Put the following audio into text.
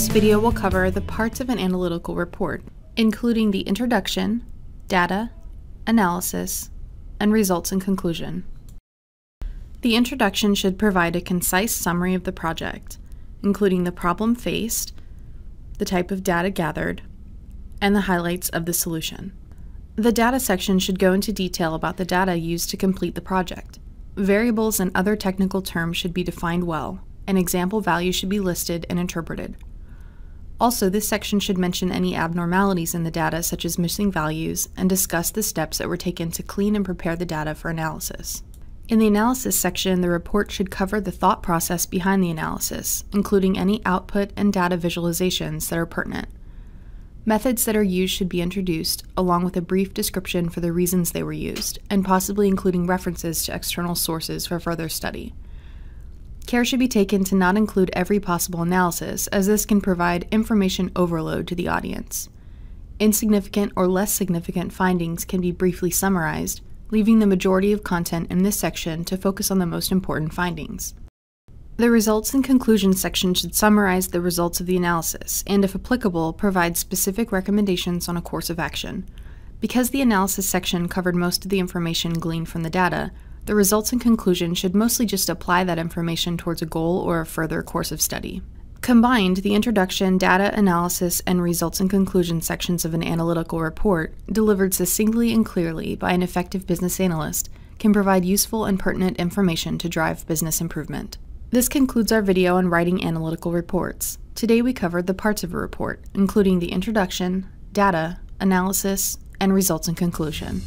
This video will cover the parts of an analytical report, including the introduction, data, analysis, and results and conclusion. The introduction should provide a concise summary of the project, including the problem faced, the type of data gathered, and the highlights of the solution. The data section should go into detail about the data used to complete the project. Variables and other technical terms should be defined well, and example values should be listed and interpreted. Also, this section should mention any abnormalities in the data, such as missing values, and discuss the steps that were taken to clean and prepare the data for analysis. In the analysis section, the report should cover the thought process behind the analysis, including any output and data visualizations that are pertinent. Methods that are used should be introduced, along with a brief description for the reasons they were used, and possibly including references to external sources for further study. Care should be taken to not include every possible analysis, as this can provide information overload to the audience. Insignificant or less significant findings can be briefly summarized, leaving the majority of content in this section to focus on the most important findings. The results and conclusions section should summarize the results of the analysis and, if applicable, provide specific recommendations on a course of action. Because the analysis section covered most of the information gleaned from the data, the results and conclusion should mostly just apply that information towards a goal or a further course of study. Combined, the introduction, data analysis, and results and conclusion sections of an analytical report, delivered succinctly and clearly by an effective business analyst, can provide useful and pertinent information to drive business improvement. This concludes our video on writing analytical reports. Today we covered the parts of a report, including the introduction, data, analysis, and results and conclusion.